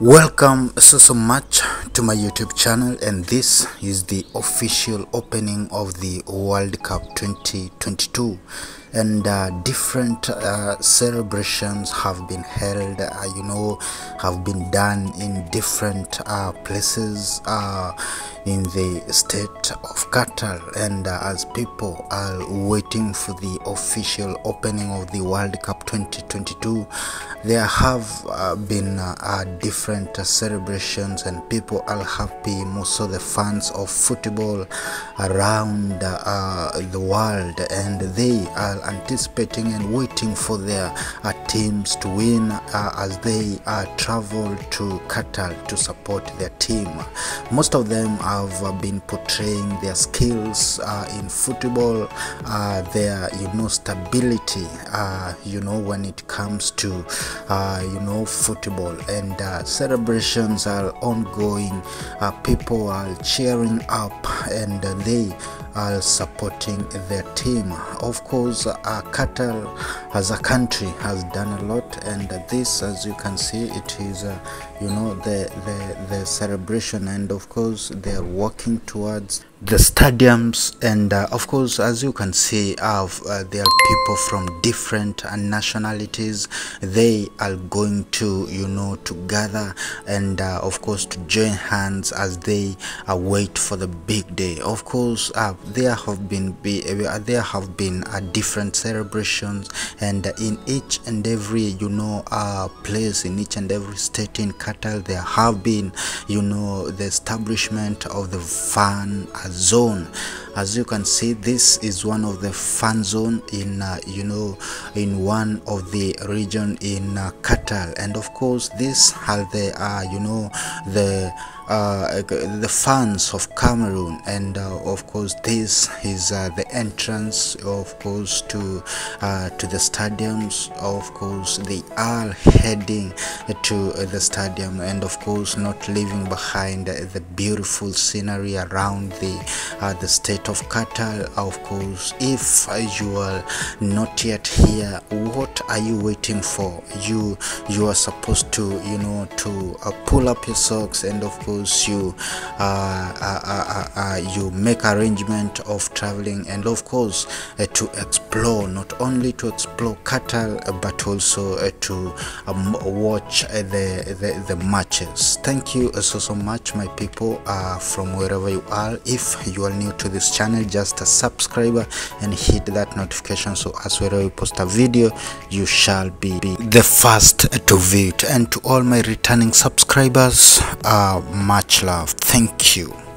welcome so so much to my youtube channel and this is the official opening of the world cup 2022 and uh, different uh, celebrations have been held uh, you know have been done in different uh, places uh, in the state of Qatar and uh, as people are waiting for the official opening of the World Cup 2022 there have uh, been uh, different celebrations and people are happy most of the fans of football around the world and they are anticipating and waiting for their uh, teams to win uh, as they uh, travel to Qatar to support their team. Most of them have uh, been portraying their skills uh, in football, uh, their you know stability, you know when it comes to you know football and celebrations are ongoing. people are cheering up and they are supporting their team. Of course, uh, Qatar as a country has done a lot, and this, as you can see, it is uh, you know the, the the celebration, and of course, they are working towards the stadiums and uh, of course as you can see uh, there are people from different uh, nationalities. They are going to you know to gather and uh, of course to join hands as they uh, wait for the big day. Of course there have been be, there have been different celebrations and in each and every you know place in each and every state in Qatar there have been you know the establishment of the fan zone. As you can see this is one of the fan zone in uh, you know in one of the region in uh, Qatar. And of course this has the uh, you know the uh, the fans of Cameroon. And uh, of course this is uh, the entrance of course to uh, to the stadiums. Of course they are heading to the stadium. And of course not leaving behind the beautiful scenery around the uh, the state of Qatar. Of course if you are not yet here what are you waiting for? You you are supposed to you know to uh, pull up your socks and of course you uh, uh, uh, you make arrangement of traveling and of course to explore not only to explore Qatar but also to um, watch the, the, the matches. Thank you so so much my people from wherever you are. If you are new to this channel just a subscriber and hit that notification. So as wherever we post a video you shall be, be the first to view it. And to all my returning subscribers uh, much love. Thank you